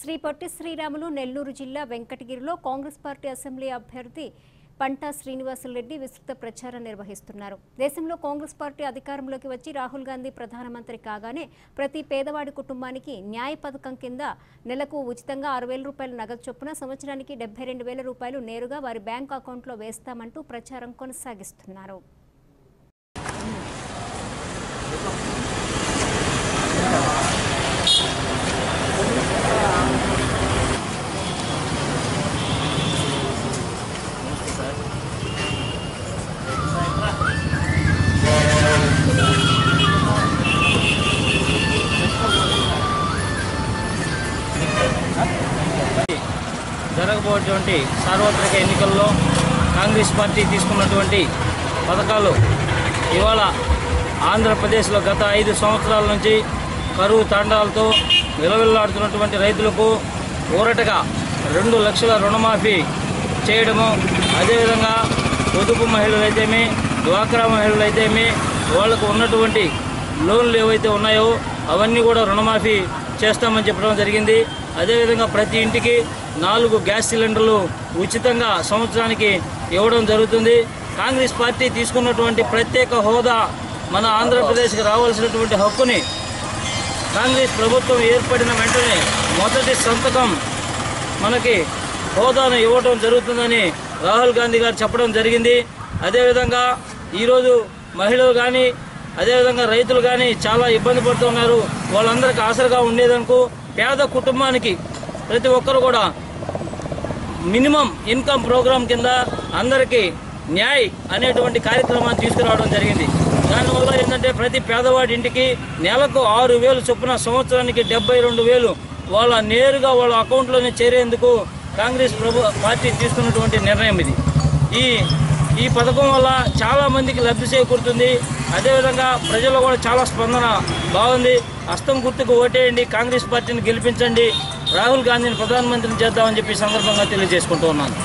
శ్రీ పొట్టి శ్రీరాములు నెల్లూరు జిల్లా వెంకటగిరిలో Congress party assembly అభ్యర్థి పంటా శ్రీనివాసరెడ్డి విస్తృత ప్రచారం నిర్వహిస్తున్నారు. దేశంలో కాంగ్రెస్ పార్టీ అధికారంలోకి వచ్చి రాహుల్ గాంధీ ప్రధానమంత్రి కాగానే ప్రతి పేదవాడి కుటుంబానికి న్యాయ పథకం కింద నెలకు ఉచితంగా ఆరు వేల రూపాయల నగదు చొప్పున సంవత్సరానికి డెబ్బై రెండు వేల రూపాయలు నేరుగా వారి బ్యాంకు అకౌంట్లో వేస్తామంటూ ప్రచారం కొనసాగిస్తున్నారు. జరగబోయేటువంటి సార్వత్రిక ఎన్నికల్లో కాంగ్రెస్ పార్టీ తీసుకున్నటువంటి పథకాలు ఇవాళ ఆంధ్రప్రదేశ్లో గత ఐదు సంవత్సరాల నుంచి కరువు తాండాలతో విలవిల్లాడుతున్నటువంటి రైతులకు ఊరటగా రెండు లక్షల రుణమాఫీ చేయడము అదేవిధంగా పొదుపు మహిళలైతేమి డ్వాక్రా మహిళలైతేమి వాళ్ళకు ఉన్నటువంటి లోన్లు ఏవైతే ఉన్నాయో అవన్నీ కూడా రుణమాఫీ చేస్తామని చెప్పడం జరిగింది. అదేవిధంగా ప్రతి ఇంటికి నాలుగు గ్యాస్ సిలిండర్లు ఉచితంగా సంవత్సరానికి ఇవ్వడం జరుగుతుంది. కాంగ్రెస్ పార్టీ తీసుకున్నటువంటి ప్రత్యేక హోదా మన ఆంధ్రప్రదేశ్కి రావాల్సినటువంటి హక్కుని కాంగ్రెస్ ప్రభుత్వం ఏర్పడిన వెంటనే మొదటి సంతకం మనకి హోదాను ఇవ్వడం జరుగుతుందని రాహుల్ గాంధీ గారు చెప్పడం జరిగింది. అదేవిధంగా ఈరోజు మహిళలు కానీ అదేవిధంగా రైతులు కానీ చాలా ఇబ్బంది పడుతున్నారు. వాళ్ళందరికీ ఆసరగా ఉండేదనుకో పేద కుటుంబానికి ప్రతి ఒక్కరు కూడా మినిమం ఇన్కమ్ ప్రోగ్రాం కింద అందరికీ న్యాయ్ అనేటువంటి కార్యక్రమాన్ని తీసుకురావడం జరిగింది. దానివల్ల ఏంటంటే ప్రతి పేదవాడి ఇంటికి నెలకు ఆరు వేలు చొప్పున సంవత్సరానికి డెబ్బై రెండు వేలు వాళ్ళ నేరుగా వాళ్ళ అకౌంట్లోనే చేరేందుకు కాంగ్రెస్ ప్రభు పార్టీ తీసుకున్నటువంటి నిర్ణయం ఇది. ఈ ఈ పథకం వల్ల చాలామందికి లబ్ధి చేకూరుతుంది. అదేవిధంగా ప్రజల్లో కూడా చాలా స్పందన బాగుంది. హస్తం గుర్తుకు ఓటేయండి. కాంగ్రెస్ పార్టీని గెలిపించండి. రాహుల్ గాంధీని ప్రధానమంత్రిని చేద్దామని చెప్పి సందర్భంగా తెలియజేసుకుంటూ ఉన్నాను.